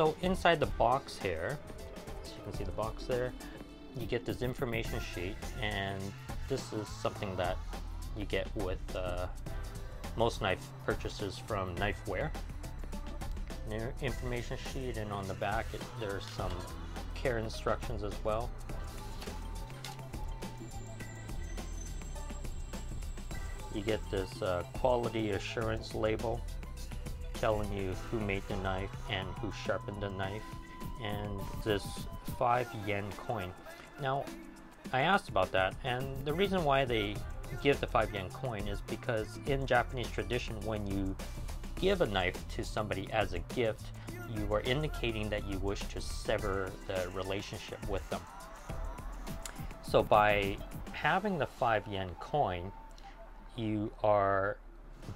So inside the box here, so you can see the box there, you get this information sheet and this is something that you get with uh, most knife purchases from Knifewear. Their information sheet and on the back it, there's some care instructions as well. You get this uh, quality assurance label telling you who made the knife and who sharpened the knife and this 5 yen coin. Now I asked about that and the reason why they give the 5 yen coin is because in Japanese tradition when you give a knife to somebody as a gift you are indicating that you wish to sever the relationship with them. So by having the 5 yen coin you are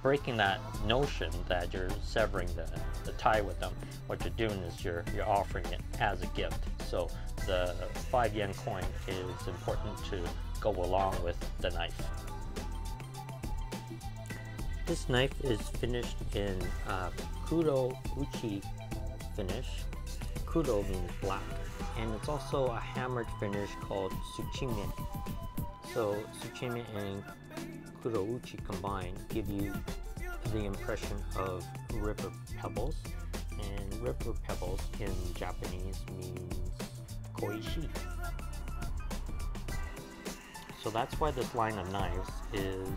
breaking that notion that you're severing the, the tie with them. What you're doing is you're, you're offering it as a gift. So the 5 yen coin is important to go along with the knife. This knife is finished in uh, Kuro Uchi finish. Kuro means black. And it's also a hammered finish called Tsuchime. So Tsuchime and Kurouchi combined give you the impression of river pebbles. And river pebbles in Japanese means koishi. So that's why this line of knives is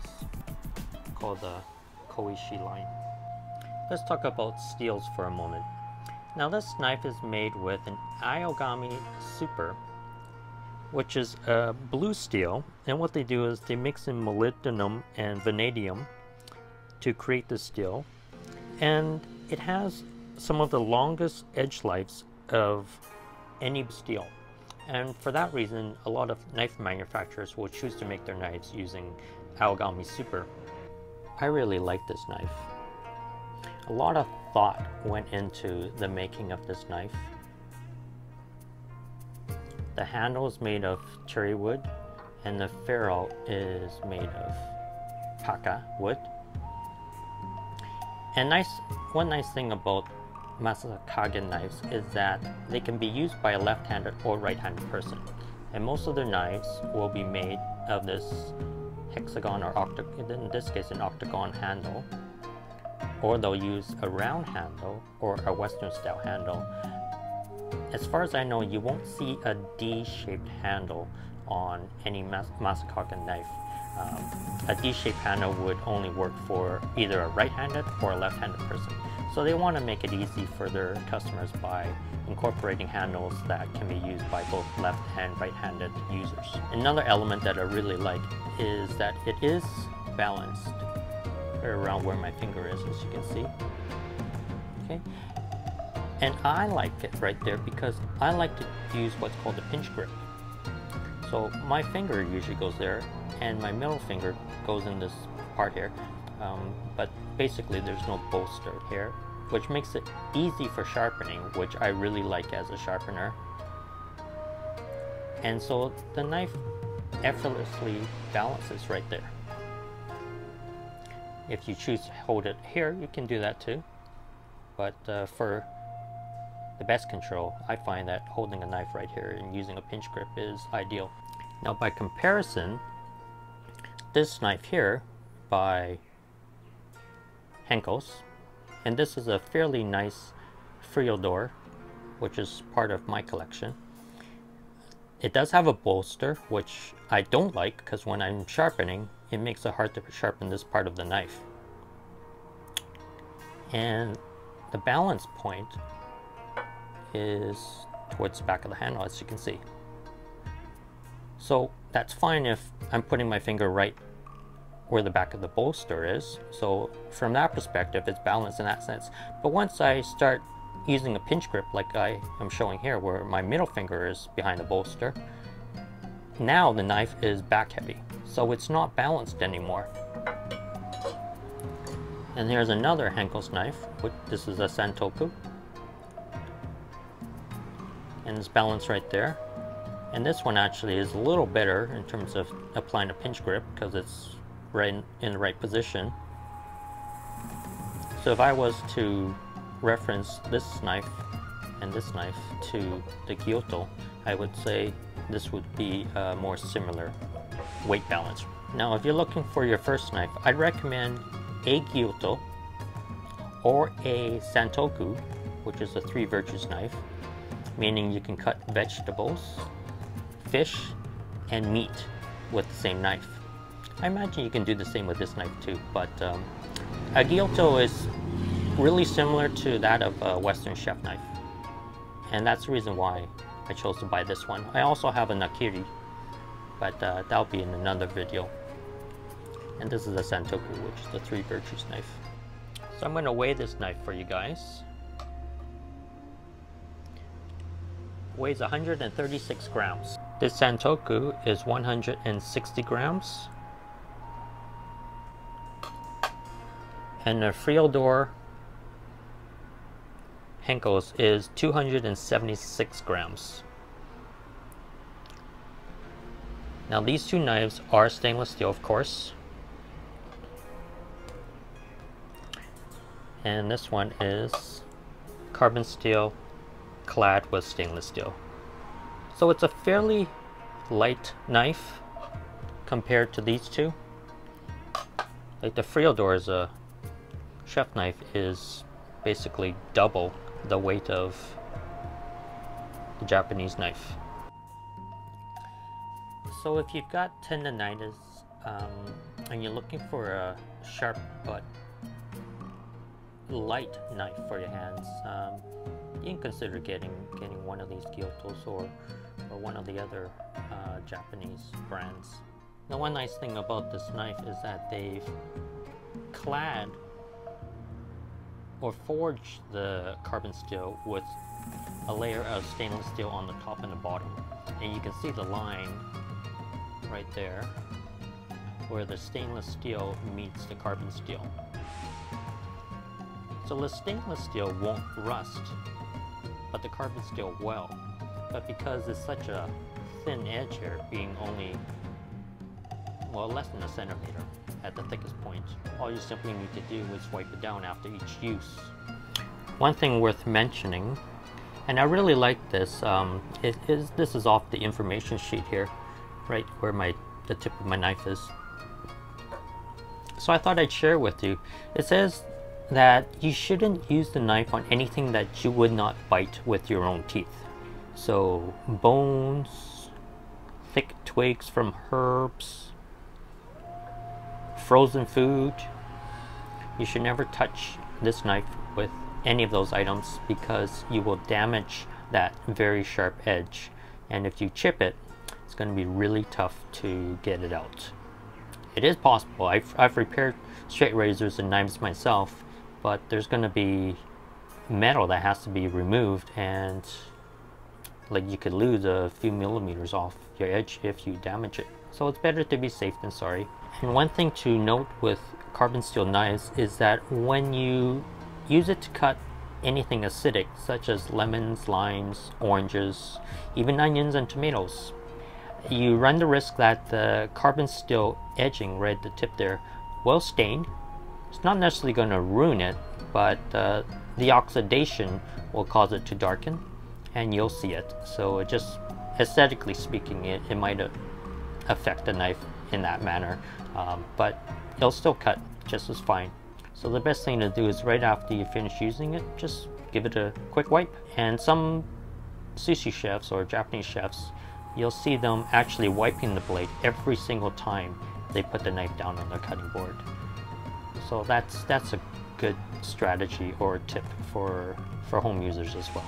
called the koishi line. Let's talk about steels for a moment. Now this knife is made with an Aogami Super which is a blue steel. And what they do is they mix in molybdenum and vanadium to create the steel. And it has some of the longest edge lives of any steel. And for that reason, a lot of knife manufacturers will choose to make their knives using Aogami Super. I really like this knife. A lot of thought went into the making of this knife. The handle is made of cherry wood and the ferrule is made of pakka wood. And nice, one nice thing about Masakage knives is that they can be used by a left-handed or right-handed person. And most of their knives will be made of this hexagon or octagon, in this case an octagon handle, or they'll use a round handle or a western style handle as far as I know, you won't see a D-shaped handle on any mas knife. Um, a D-shaped handle would only work for either a right-handed or a left-handed person. So they want to make it easy for their customers by incorporating handles that can be used by both left and right-handed users. Another element that I really like is that it is balanced around where my finger is, as you can see. Okay, and I like it right there because I like to use what's called a pinch grip. So my finger usually goes there and my middle finger goes in this part here. Um, but basically there's no bolster here, which makes it easy for sharpening, which I really like as a sharpener. And so the knife effortlessly balances right there. If you choose to hold it here, you can do that too. But uh, for the best control, I find that holding a knife right here and using a pinch grip is ideal. Now by comparison, this knife here by Henckels, and this is a fairly nice Friodur, which is part of my collection. It does have a bolster, which I don't like because when I'm sharpening, it makes it hard to sharpen this part of the knife. And the balance point is towards the back of the handle as you can see. So that's fine if I'm putting my finger right where the back of the bolster is. So from that perspective, it's balanced in that sense. But once I start using a pinch grip like I am showing here, where my middle finger is behind the bolster, now the knife is back heavy. So it's not balanced anymore. And here's another Henckels knife. This is a Santoku and it's balanced right there. And this one actually is a little better in terms of applying a pinch grip because it's right in, in the right position. So if I was to reference this knife and this knife to the Gyuto, I would say this would be a more similar weight balance. Now if you're looking for your first knife, I'd recommend a Gyuto or a Santoku, which is a three virtues knife, meaning you can cut vegetables, fish, and meat with the same knife. I imagine you can do the same with this knife too, but um, a is really similar to that of a Western chef knife. And that's the reason why I chose to buy this one. I also have a Nakiri, but uh, that'll be in another video. And this is a Santoku, which is the Three Virtues knife. So I'm to weigh this knife for you guys. Weighs 136 grams. This Santoku is 160 grams. And the Friodur Henckels is 276 grams. Now these two knives are stainless steel, of course. And this one is carbon steel clad with stainless steel. So it's a fairly light knife compared to these two. Like the Friodur is a chef knife is basically double the weight of the Japanese knife. So if you've got tendonitis um, and you're looking for a sharp but light knife for your hands, um, you can consider getting getting one of these Gyutos or, or one of the other uh, Japanese brands. The one nice thing about this knife is that they've clad or forged the carbon steel with a layer of stainless steel on the top and the bottom. And you can see the line right there where the stainless steel meets the carbon steel. So the stainless steel won't rust, but the carbon steel well. But because it's such a thin edge here, being only, well, less than a centimeter, at the thickest point. All you simply need to do is wipe it down after each use. One thing worth mentioning, and I really like this, um, it is this is off the information sheet here, right where my the tip of my knife is. So I thought I'd share with you. It says that you shouldn't use the knife on anything that you would not bite with your own teeth. So bones, thick twigs from herbs, frozen food. You should never touch this knife with any of those items because you will damage that very sharp edge. And if you chip it, it's going to be really tough to get it out. It is possible. I've, I've repaired straight razors and knives myself, but there's going to be metal that has to be removed and like you could lose a few millimeters off your edge if you damage it. So it's better to be safe than sorry. And one thing to note with carbon steel knives is that when you use it to cut anything acidic such as lemons, limes, oranges, even onions and tomatoes, you run the risk that the carbon steel edging right at the tip there will stain. It's not necessarily going to ruin it, but uh, the oxidation will cause it to darken and you'll see it. So it just aesthetically speaking, it, it might affect the knife in that manner um, but it'll still cut just as fine. So the best thing to do is right after you finish using it, just give it a quick wipe. And some sushi chefs or Japanese chefs, you'll see them actually wiping the blade every single time they put the knife down on their cutting board. So that's that's a good strategy or tip for for home users as well.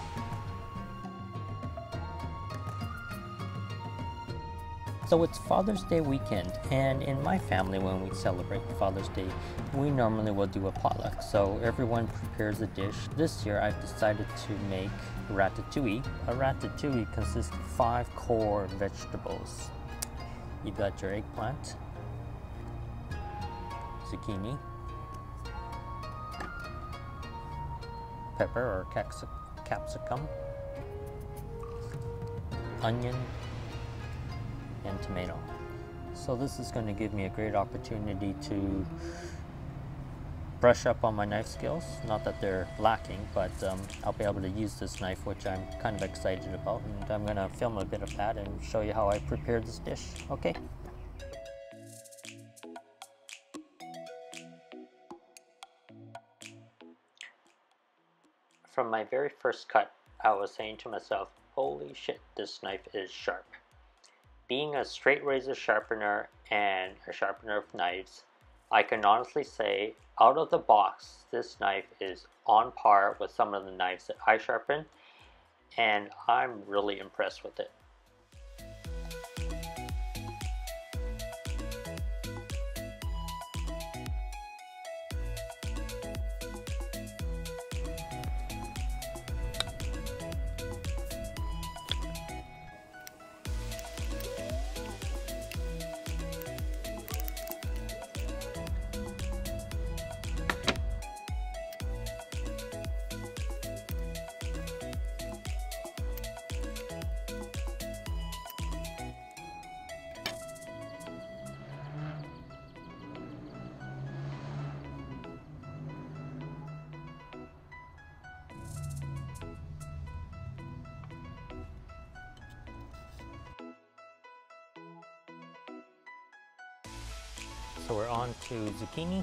So it's Father's Day weekend, and in my family, when we celebrate Father's Day, we normally will do a potluck. So everyone prepares a dish. This year, I've decided to make ratatouille. A ratatouille consists of five core vegetables. You've got your eggplant, zucchini, pepper or capsicum, onion, and tomato. So this is going to give me a great opportunity to brush up on my knife skills. Not that they're lacking, but um, I'll be able to use this knife, which I'm kind of excited about. And I'm gonna film a bit of that and show you how I prepared this dish. Okay. From my very first cut, I was saying to myself, holy shit, this knife is sharp. Being a straight razor sharpener and a sharpener of knives, I can honestly say out of the box, this knife is on par with some of the knives that I sharpen and I'm really impressed with it. So we're on to zucchini.